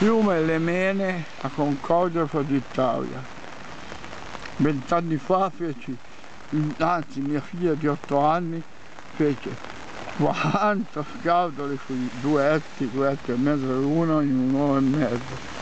Fiume Lemene a Concordia d'Italia. Vent'anni fa feci, anzi mia figlia di otto anni fece 40 due sui due etti e mezzo l'uno in un'ora e mezzo